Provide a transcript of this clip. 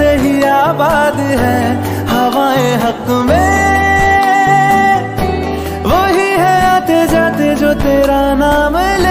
से ही आबाद है हवाएँ हक में। वही है आते जाते जो तेरा नाम ले।